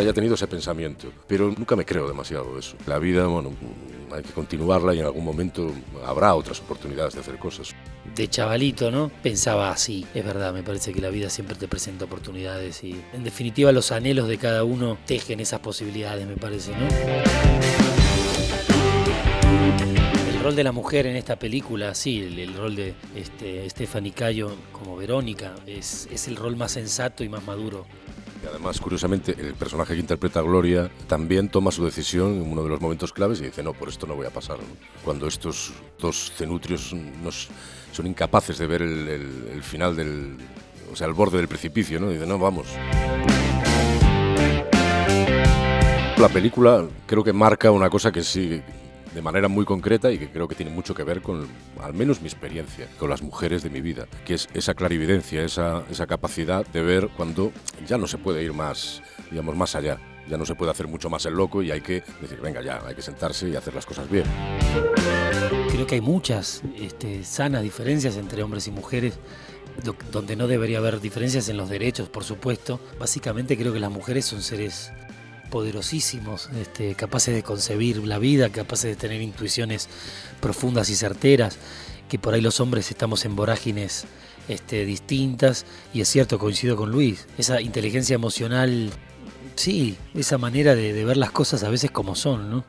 haya tenido ese pensamiento, pero nunca me creo demasiado eso. La vida, bueno, hay que continuarla y en algún momento habrá otras oportunidades de hacer cosas. De chavalito, ¿no? Pensaba así. Es verdad, me parece que la vida siempre te presenta oportunidades y en definitiva los anhelos de cada uno tejen esas posibilidades, me parece, ¿no? El rol de la mujer en esta película, sí, el, rol de este, Stephanie Cayo como Verónica, es, es el rol más sensato y más maduro y además, curiosamente, el personaje que interpreta Gloria también toma su decisión en uno de los momentos claves y dice, no, por esto no voy a pasar. Cuando estos dos cenutrios son incapaces de ver el, final del... O sea, el borde del precipicio, ¿no? Y dice, no, vamos. La película creo que marca una cosa que sí de manera muy concreta y que creo que tiene mucho que ver con, al menos mi experiencia, con las mujeres de mi vida, que es esa clarividencia, esa, esa capacidad de ver cuando ya no se puede ir más, digamos, más allá. Ya no se puede hacer mucho más el loco y hay que decir, venga, ya, hay que sentarse y hacer las cosas bien. Creo que hay muchas este, sanas diferencias entre hombres y mujeres donde no debería haber diferencias en los derechos, por supuesto. Básicamente creo que las mujeres son seres poderosísimos, este, capaces de concebir la vida, capaces de tener intuiciones profundas y certeras, que por ahí los hombres estamos en vorágines este, distintas, y es cierto, coincido con Luis, esa inteligencia emocional, sí, esa manera de, ver las cosas a veces como son, ¿no?